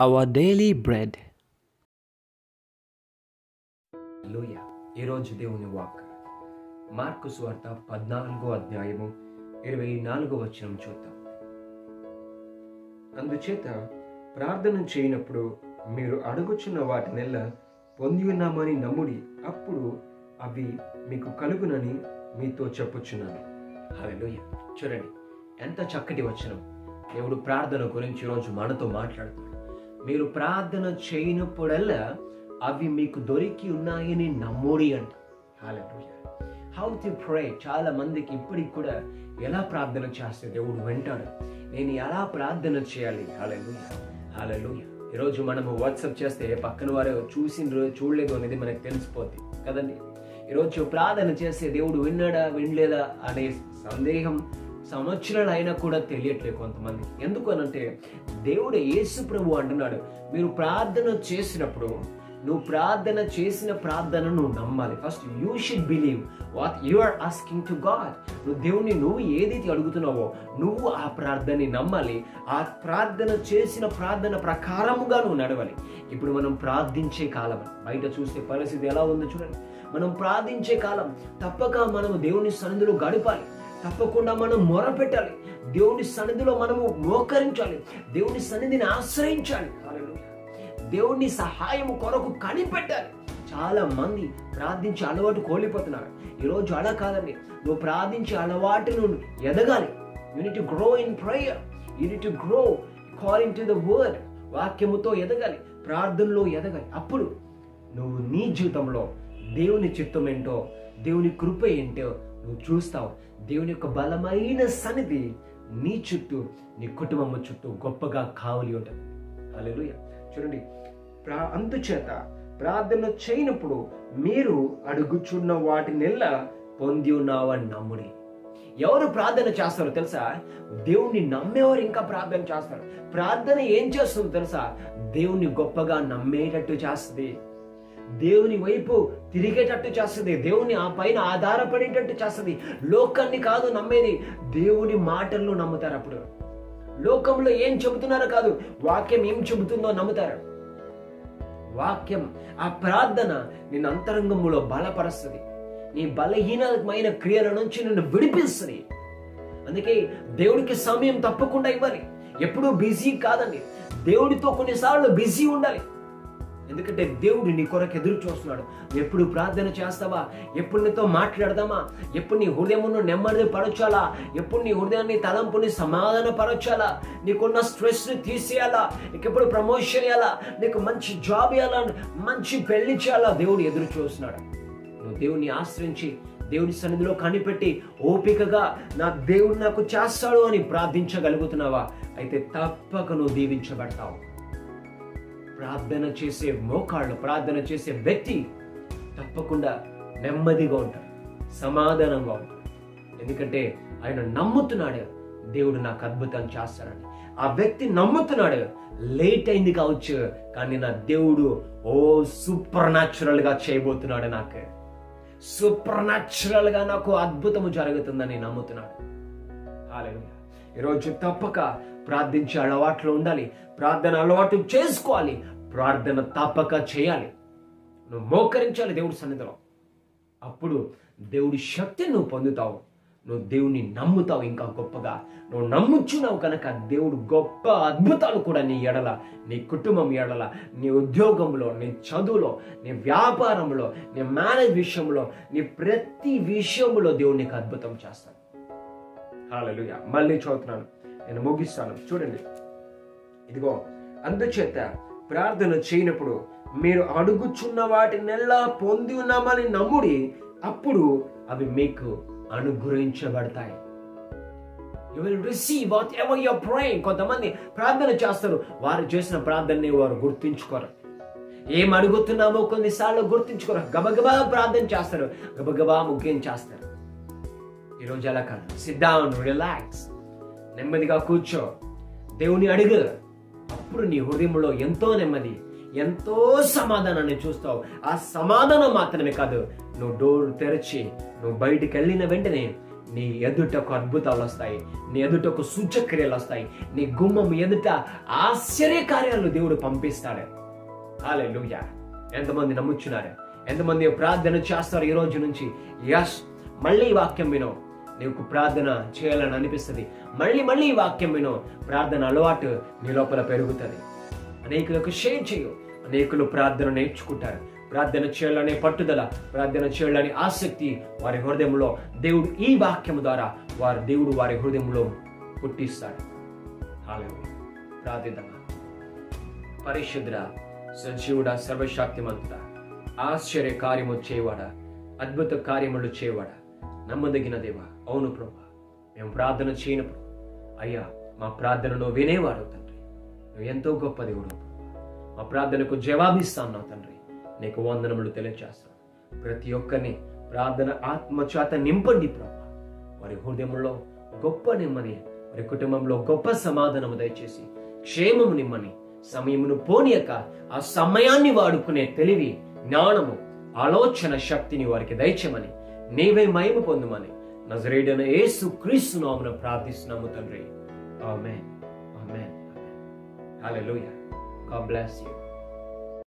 Hour daily bread లూయ ఈరోజు దేవుని వాక్ మార్కు స్వార్త పద్నాలుగో అధ్యాయము ఇరవై నాలుగో వచనం చూద్దాం. అందుచేత ప్రార్థన చేయనప్పుడు మీరు అడుగుచున్న వాటి పొంది ఉన్నామని నమ్ముడి అప్పుడు అవి మీకు కలుగునని మీతో చెప్పుచున్నాను. హల్లెలూయా చూడండి ఎంత చక్కటి వచనం. దేవుడు ప్రార్థన గురించి ఈరోజు మనతో మాట్లాడుతున్నాడు. మీరు ప్రార్థన చేయనప్పుడల్లా అవి మీకు దొరికి ఉన్నాయని నమ్ముడి అంట. హౌ టు ప్రే చాలా మందికి ఇప్పటికి కూడా ఎలా ప్రార్థన చేస్తే దేవుడు వింటాడు? నేను ఎలా ప్రార్థన చేయాలి? హల్లెలూయా హల్లెలూయా ఈరోజు మనము వాట్సాప్ చేస్తే పక్కన వారు చూసిండ్రు చూడలేదు అనేది మనకు తెలిసిపోద్ది. కదండి? ఈరోజు ప్రార్థన చేస్తే దేవుడు విన్నాడా వినలేదా అనే సందేహం సంవత్సరాలు అయినా కూడా తెలియట్లేదు కొంతమంది. ఎందుకు అనంటే దేవుడు యేసు ప్రభు అంటున్నాడు మీరు ప్రార్థన చేసినప్పుడు నువ్వు ప్రార్థన చేసిన ప్రార్థన నువ్వు నమ్మాలి. First you should believe what you are asking to God నువ్వు దేవుని నువ్వు ఏదైతే అడుగుతున్నావో నువ్వు ఆ ప్రార్థనని నమ్మాలి. ఆ ప్రార్థన చేసిన ప్రార్థన ప్రకారముగా నువ్వు నడవాలి. ఇప్పుడు మనం ప్రార్థించే కాలం. బయట చూస్తే పరిస్థితి ఎలా ఉందో చూడండి. మనం ప్రార్థించే కాలం. తప్పక మనం దేవుని సన్నిధిలో గడపాలి. తప్పకుండా మనం మొరపెట్టాలి. దేవుని సన్నిధిలో మనము మోకరించాలి. దేవుని సన్నిధిని ఆశ్రయించాలి. దేవుని సహాయం కొరకు కనిపెట్టాలి. చాలా మంది ప్రార్థించే అలవాటు కోల్పోతున్నారు. ఈరోజు అలా కాదండి నువ్వు ప్రార్థించే అలవాటు నువ్వు ఎదగాలి. You need grow in prayer you need grow calling to the word వాక్యముతో ఎదగాలి. ప్రార్థనలో ఎదగాలి. అప్పుడు నువ్వు నీ జీవితంలో దేవుని చిత్తం ఏంటో దేవుని కృప ఏంటో నువ్వు చూస్తావు దేవుని యొక్క బలమైన సన్నిధి నీ చుట్టూ నీ కుటుంబం చుట్టూ గొప్పగా కావలి ఉంటుంది. హల్లెలూయా. చూడండి ప్రా అందుచేత ప్రార్థన చేయనప్పుడు మీరు అడుగుచున్న వాటి పొంది ఉన్నావని నమ్ముడి. ఎవరు ప్రార్థన చేస్తారో తెలుసా? దేవుణ్ణి నమ్మేవారు ఇంకా ప్రార్థన చేస్తారు. ప్రార్థన ఏం చేస్తుందో తెలుసా? దేవుణ్ణి గొప్పగా నమ్మేటట్టు చేస్తుంది. దేవుని వైపు తిరిగేటట్టు చేస్తుంది. దేవుని ఆ పైన ఆధారపడేటట్టు చేస్తుంది. లోకాన్ని కాదు నమ్మేది. దేవుని మాటలను నమ్ముతారు అప్పుడు. లోకంలో ఏం చెబుతున్నారో కాదు. వాక్యం ఏం చెబుతుందో నమ్ముతారు. వాక్యం ఆ ప్రార్థన నిన్ను అంతరంగంలో బలపరుస్తుంది. నీ బలహీనమైన క్రియల నుంచి నిన్ను విడిపిస్తుంది. అందుకే దేవుడికి సమయం తప్పకుండా ఇవ్వాలి. ఎప్పుడూ బిజీ కాదండి. దేవుడితో కొన్నిసార్లు బిజీ ఉండాలి. ఎందుకంటే దేవుడు నీ కొరకు ఎదురు చూస్తున్నాడు. ఎప్పుడు ప్రార్థన చేస్తావా? ఎప్పుడు నీతో మాట్లాడదామా? ఎప్పుడు నీ హృదయమును నెమ్మది పరచాలా? ఎప్పుడు నీ హృదయాన్ని తలంపుని సమాధాన పరచాలా? నీకున్న స్ట్రెస్ తీసేయాలా? నీకు ఎప్పుడు ప్రమోషన్ ఇవ్వాలా నీకు మంచి జాబ్ ఇవ్వాలా మంచి పెళ్ళి చేయాలా? దేవుడు ఎదురు చూస్తున్నాడు. నువ్వు దేవుని ఆశ్రయించి దేవుని సన్నిధిలో కనిపెట్టి ఓపికగా నా దేవుడు నాకు చేస్తాడు అని ప్రార్థించగలుగుతున్నావా? అయితే తప్పక నువ్వు దీవించబడతావు. ప్రార్థన చేసే మోకాళ్ళు ప్రార్థన చేసే వ్యక్తి తప్పకుండా నెమ్మదిగా ఉంటాడు సమాధానంగా ఉంటాడు. ఎందుకంటే ఆయన నమ్ముతున్నాడు దేవుడు నాకు అద్భుతం చేస్తాడని. ఆ వ్యక్తి నమ్ముతున్నాడు లేట్ అయింది కావచ్చు కానీ నా దేవుడు ఓ సూపర్ న్యాచురల్గా చేయబోతున్నాడు నాకు. సూపర్గా నాకు అద్భుతము జరుగుతుందని నమ్ముతున్నాడు. హల్లెలూయా. ఈరోజు తప్పక ప్రార్థించే అలవాట్లు ఉండాలి. ప్రార్థన అలవాటు చేసుకోవాలి. ప్రార్థన తప్పక చేయాలి. నువ్వు మోకరించాలి దేవుడి సన్నిధిలో. అప్పుడు దేవుడి శక్తిని నువ్వు పొందుతావు. నువ్వు దేవుణ్ణి నమ్ముతావు ఇంకా గొప్పగా. నువ్వు నమ్ముచున్నావు కనుక దేవుడు గొప్ప అద్భుతాలు కూడా నీ ఎడల నీ కుటుంబం ఎడల నీ ఉద్యోగంలో నీ చదువులో నీ వ్యాపారంలో నీ మ్యారేజ్ విషయంలో నీ ప్రతి విషయంలో దేవుడు నీకు అద్భుతం చేస్తాడు. హల్లెలూయా మళ్ళీ చదువుతున్నాను. నేను ముగిస్తాను. చూడండి. ఇదిగో అందుచేత ప్రార్థన చేయనప్పుడు మీరు అడుగుచున్న వాటినెల్లా పొంది ఉన్నామని నమ్ముడి అప్పుడు అవి మీకు అనుగ్రహించబడతాయి. You will receive whatever you're praying కొంతమంది ప్రార్థన చేస్తారు. వారు చేసిన ప్రార్థనని వారు గుర్తించుకోరు. ఏం అడుగుతున్నామో కొన్నిసార్లు గుర్తించుకోరు. గబగబా ప్రార్థన చేస్తారు. గబగబా ముఖ్యం చేస్తారు. ఈరోజు అలా కాదు. సిట్ డౌన్ రిలాక్స్ నెమ్మదిగా కూర్చో. దేవుని అడుగు. అప్పుడు నీ హృదయంలో ఎంతో నెమ్మది ఎంతో సమాధానాన్ని చూస్తావు. ఆ సమాధానం మాత్రమే కాదు నువ్వు డోర్ తెరిచి నువ్వు బయటికి వెళ్ళిన వెంటనే నీ ఎదుటకు అద్భుతాలు వస్తాయి. నీ ఎదుటకు సూచక్రియలు వస్తాయి. నీ గుమ్మం ఎదుట ఆశ్చర్య కార్యాలు దేవుడు పంపిస్తాడు. హాలెలూయా ఎంతమంది నమ్ముచున్నారు? ఎంతమంది ప్రార్థన చేస్తారు ఈ రోజు నుంచి? యస్ మళ్ళీ వాక్యం వినో. నీకు ప్రార్థన చేయాలని అనిపిస్తుంది. మళ్ళీ మళ్ళీ ఈ వాక్యం విను. ప్రార్థన అలవాటు నీ లోపల పెరుగుతుంది. అనేకులకు షేర్ చేయు అనేకులు ప్రార్థన నేర్చుకుంటారు. ప్రార్థన చేయాలనే పట్టుదల ప్రార్థన చేయాలనే ఆసక్తి వారి హృదయంలో దేవుడు ఈ వాక్యం ద్వారా వారి దేవుడు వారి హృదయంలో పుట్టిస్తాడు. ప్రార్థన పరిశుద్ర సజీవుడ సర్వశక్తిమంతుడ ఆశ్చర్య కార్యము చేయవాడ అద్భుత కార్యములు చేయవాడ నమ్మదగిన దేవా అవును ప్రభా మేము ప్రార్థన చేయనప్పుడు అయ్యా మా ప్రార్థనను వినేవాడు తండ్రి. నువ్వు ఎంతో గొప్ప దేవుడు మా ప్రార్థనకు జవాబిస్తాను తండ్రి. నీకు వందనములు తెలియజేస్తాను. ప్రతి ఒక్కరిని ప్రార్థన ఆత్మచేత నింపండి ప్రభా. వారి హృదయంలో గొప్ప నిమ్మని వారి కుటుంబంలో గొప్ప సమాధానము దయచేసి క్షేమము నిమ్మని సమయమును పోనీయక ఆ సమయాన్ని వాడుకునే తెలివి జ్ఞానము ఆలోచన శక్తిని వారికి దయచేమని నీవే మహిమ పొందుమని నజరేడన యేసు క్రీస్తు నామమున ప్రార్థిస్తున్నాము తండ్రి ఆమేన్ ఆమేన్ హల్లెలూయా గాడ్ బ్లెస్ యు